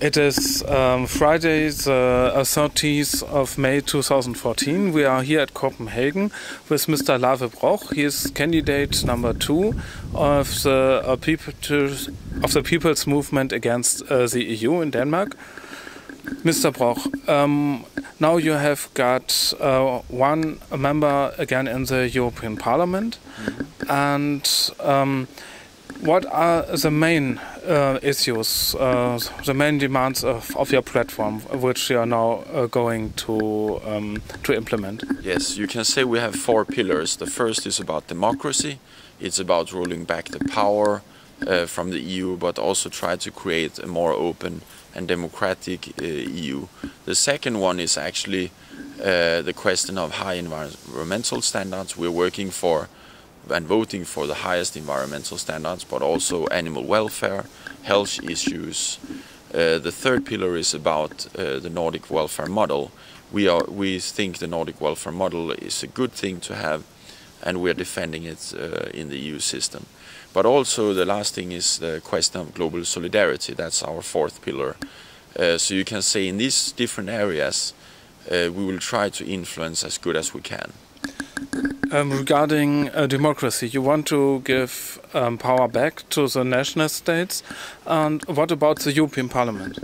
It is um, Friday, the 30th of May 2014. We are here at Copenhagen with Mr. Lave Broch. He is candidate number two of the, uh, people of the People's Movement Against uh, the EU in Denmark. Mr. Broch, um, now you have got uh, one member again in the European Parliament, mm -hmm. and um, what are the main uh, issues, uh, the main demands of, of, your platform, which you are now uh, going to um, to implement? Yes, you can say we have four pillars. The first is about democracy. It's about rolling back the power uh, from the EU, but also try to create a more open and democratic uh, EU. The second one is actually the question of high environmental standards. We're working for and voting for the highest environmental standards, but also animal welfare, health issues. Uh, the third pillar is about uh, the Nordic welfare model. We are we think the Nordic welfare model is a good thing to have, and we are defending it uh, in the EU system. But also the last thing is the question of global solidarity. That's our fourth pillar. Uh, so you can say in these different areas, uh, we will try to influence as good as we can. Um, regarding uh, democracy, you want to give um, power back to the national states. And what about the European Parliament?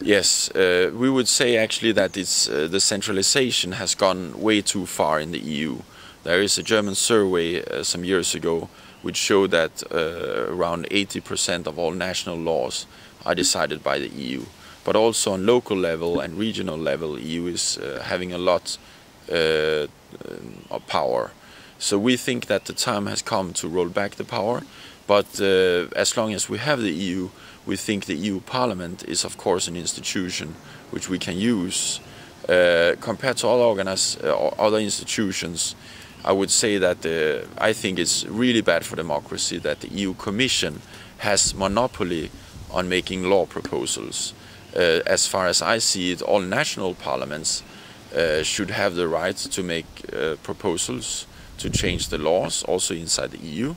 Yes, uh, we would say actually that it's, uh, the centralization has gone way too far in the EU. There is a German survey uh, some years ago which showed that uh, around 80% of all national laws are decided by the EU. But also on local level and regional level, EU is uh, having a lot uh, of power. So we think that the time has come to roll back the power. But uh, as long as we have the EU, we think the EU Parliament is, of course, an institution which we can use. Uh, compared to all uh, other institutions, I would say that uh, I think it's really bad for democracy that the EU Commission has monopoly on making law proposals. Uh, as far as I see it, all national parliaments uh, should have the right to make uh, proposals to change the laws, also inside the EU.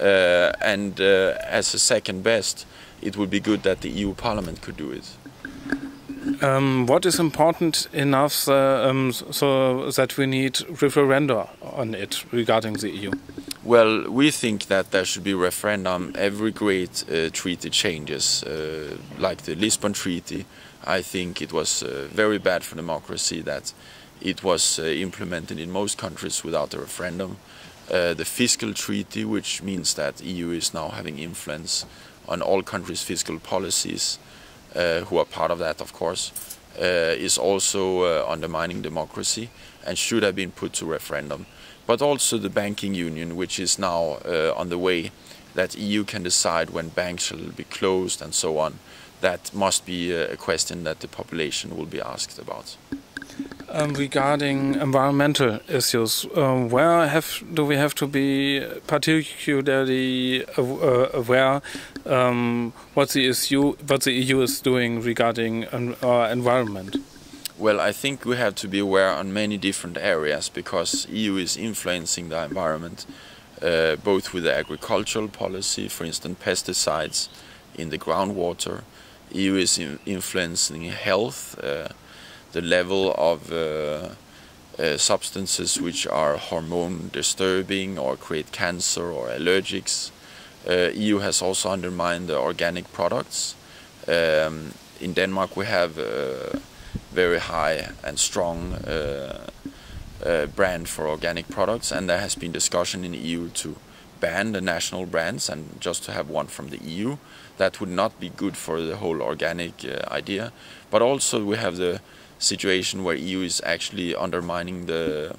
Uh, and uh, as a second best, it would be good that the EU Parliament could do it. Um, what is important enough uh, um, so that we need referenda on it regarding the EU? Well, we think that there should be referendum every great uh, treaty changes, uh, like the Lisbon Treaty. I think it was uh, very bad for democracy that it was uh, implemented in most countries without a referendum. Uh, the fiscal treaty, which means that EU is now having influence on all countries' fiscal policies, uh, who are part of that, of course, is also undermining democracy and should have been put to referendum but also the banking union, which is now uh, on the way, that EU can decide when banks shall be closed and so on. That must be a question that the population will be asked about. Um, regarding environmental issues, uh, where have do we have to be particularly uh, aware um, what the EU what the EU is doing regarding our environment? Well, I think we have to be aware on many different areas because EU is influencing the environment, uh, both with the agricultural policy, for instance, pesticides in the groundwater. EU is in influencing health, uh, the level of uh, uh substances which are hormone disturbing or create cancer or allergics. Uh, EU has also undermined the organic products. Um, in Denmark, we have uh, very high and strong uh, uh, brand for organic products, and there has been discussion in the EU to ban the national brands and just to have one from the EU. That would not be good for the whole organic uh, idea. But also we have the situation where EU is actually undermining the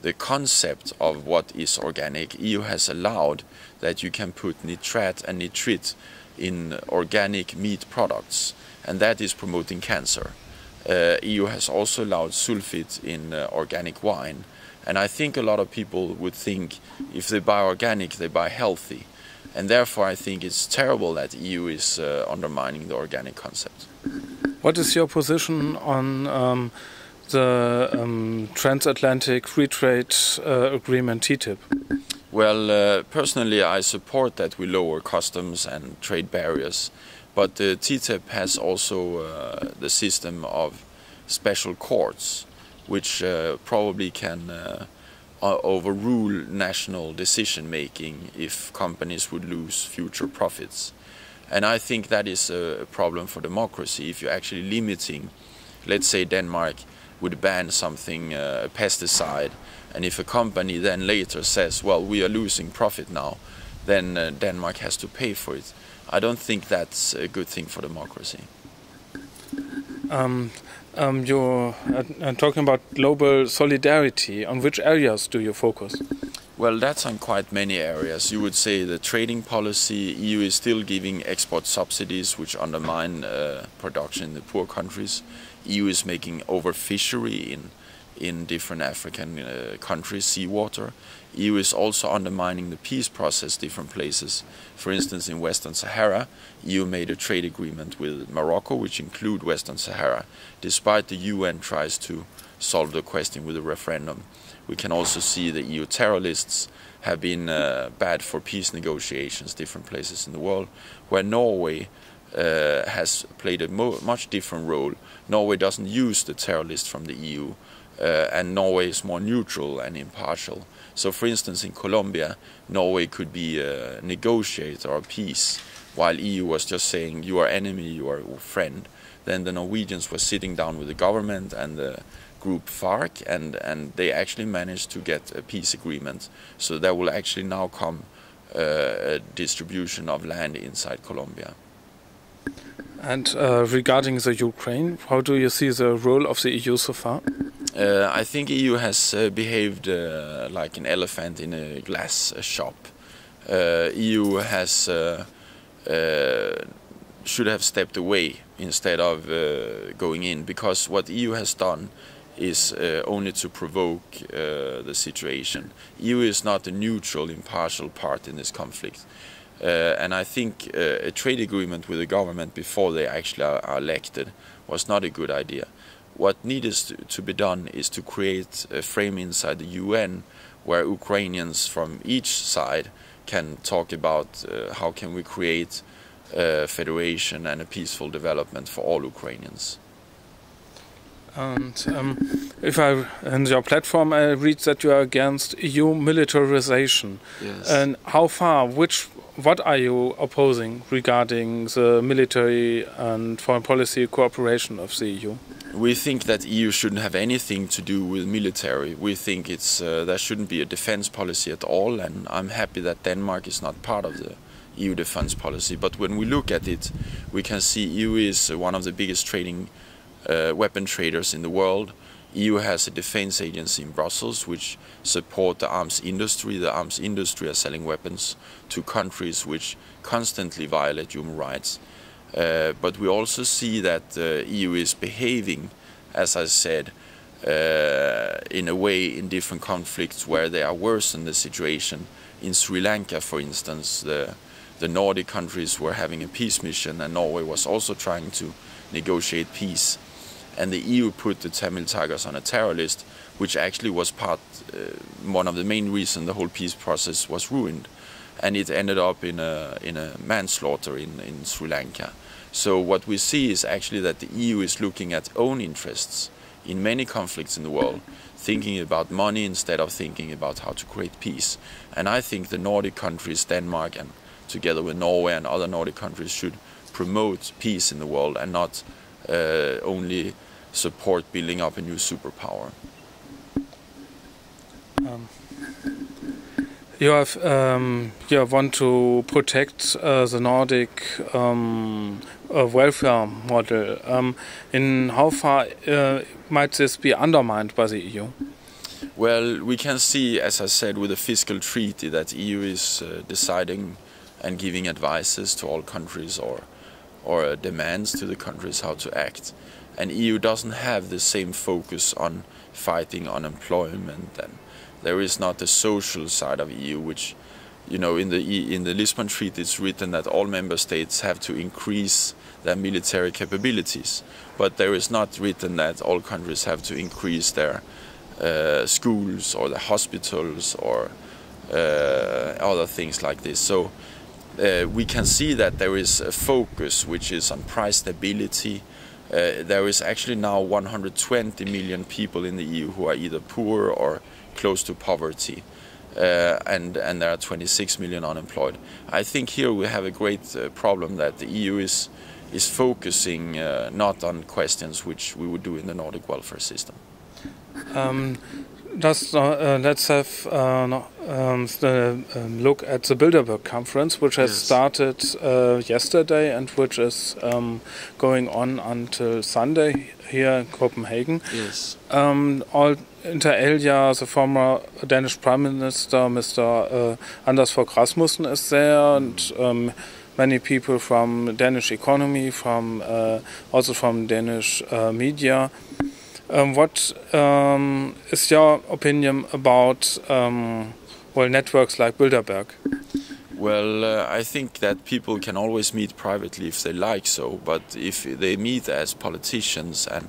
the concept of what is organic. EU has allowed that you can put nitrate and nitrite in organic meat products, and that is promoting cancer. Uh, EU has also allowed sulfite in uh, organic wine. And I think a lot of people would think if they buy organic, they buy healthy. And therefore, I think it's terrible that EU is uh, undermining the organic concept. What is your position on um, the um, transatlantic free trade uh, agreement TTIP? Well, uh, personally, I support that we lower customs and trade barriers But the TTIP has also uh, the system of special courts, which uh, probably can uh, overrule national decision making if companies would lose future profits. And I think that is a problem for democracy if you're actually limiting, let's say Denmark would ban something, uh, a pesticide, and if a company then later says, well, we are losing profit now, then uh, Denmark has to pay for it. I don't think that's a good thing for democracy. Um, um, you're uh, talking about global solidarity. On which areas do you focus? Well, that's on quite many areas. You would say the trading policy, EU is still giving export subsidies which undermine uh, production in the poor countries. EU is making overfishery in in different African uh, countries, seawater. EU is also undermining the peace process different places. For instance, in Western Sahara, EU made a trade agreement with Morocco, which include Western Sahara, despite the UN tries to solve the question with a referendum. We can also see the EU terror lists have been uh, bad for peace negotiations different places in the world, where Norway uh, has played a much different role. Norway doesn't use the terror lists from the EU, uh, and Norway is more neutral and impartial. So, for instance, in Colombia, Norway could be a negotiator of peace, while EU was just saying you are enemy, you are friend. Then the Norwegians were sitting down with the government and the group FARC, and and they actually managed to get a peace agreement. So there will actually now come uh, a distribution of land inside Colombia. And uh, regarding the Ukraine, how do you see the role of the EU so far? Uh, I think EU has uh, behaved uh, like an elephant in a glass shop. Uh, EU has uh, should have stepped away instead of going in because what EU has done is only to provoke the situation. EU is not a neutral, impartial part in this conflict. Uh, and I think uh, a trade agreement with the government before they actually are elected was not a good idea. What needs to, to, be done is to create a frame inside the UN where Ukrainians from each side can talk about uh, how can we create a federation and a peaceful development for all Ukrainians. And um, if I in your platform I read that you are against EU militarization. Yes. And how far? Which? What are you opposing regarding the military and foreign policy cooperation of the EU? We think that EU shouldn't have anything to do with military. We think it's uh, there shouldn't be a defense policy at all, and I'm happy that Denmark is not part of the EU defense policy. But when we look at it, we can see EU is one of the biggest trading uh, weapon traders in the world. EU has a defense agency in Brussels which support the arms industry. The arms industry are selling weapons to countries which constantly violate human rights. Uh, but we also see that the EU is behaving, as I said, uh, in a way in different conflicts where they are worsen the situation. In Sri Lanka, for instance, the, the Nordic countries were having a peace mission and Norway was also trying to negotiate peace and the EU put the Tamil Tigers on a terror list, which actually was part uh, one of the main reasons the whole peace process was ruined, and it ended up in a in a manslaughter in in Sri Lanka. So what we see is actually that the EU is looking at own interests in many conflicts in the world, thinking about money instead of thinking about how to create peace. And I think the Nordic countries, Denmark, and together with Norway and other Nordic countries, should promote peace in the world and not uh, only support building up a new superpower. Um, you have um, you want to protect uh, the Nordic um, uh, welfare model. Um, in how far uh, might this be undermined by the EU? Well, we can see, as I said, with the fiscal treaty, that EU is uh, deciding and giving advices to all countries or or uh, demands to the countries how to act and EU doesn't have the same focus on fighting unemployment and there is not the social side of EU which you know in the in the Lisbon Treaty it's written that all member states have to increase their military capabilities but there is not written that all countries have to increase their uh, schools or the hospitals or uh, other things like this so uh, we can see that there is a focus which is on price stability. Uh, there is actually now 120 million people in the EU who are either poor or close to poverty. Uh, and and there are 26 million unemployed. I think here we have a great uh, problem that the EU is is focusing uh, not on questions which we would do in the Nordic welfare system. Um, just uh, let's have uh, um, the, um, look at the Bilderberg conference, which has yes. started uh, yesterday and which is um, going on until Sunday here in Copenhagen. Yes. Um, all inter alia, the former Danish Prime Minister, Mr. Uh, Anders Fogh Rasmussen, is there, and um, many people from Danish economy, from uh, also from Danish uh, media. Um, what um, is your opinion about um, well networks like Bilderberg? Well, uh, I think that people can always meet privately if they like so, but if they meet as politicians and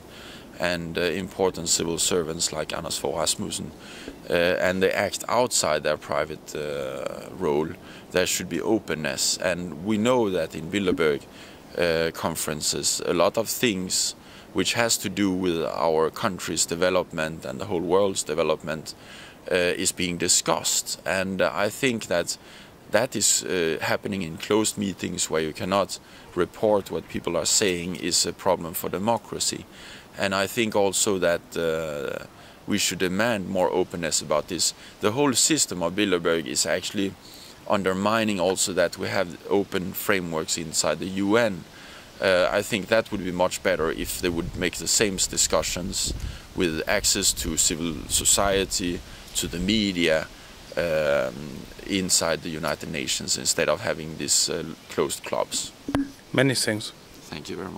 and uh, important civil servants like Anders Fogh Rasmussen, uh, and they act outside their private uh, role, there should be openness. And we know that in Bilderberg uh, conferences, a lot of things which has to do with our country's development and the whole world's development uh, is being discussed. And uh, I think that that is uh, happening in closed meetings where you cannot report what people are saying is a problem for democracy. And I think also that uh, we should demand more openness about this. The whole system of Bilderberg is actually undermining also that we have open frameworks inside the UN uh, I think that would be much better if they would make the same discussions with access to civil society, to the media um, inside the United Nations instead of having these uh, closed clubs. Many things. Thank you very much.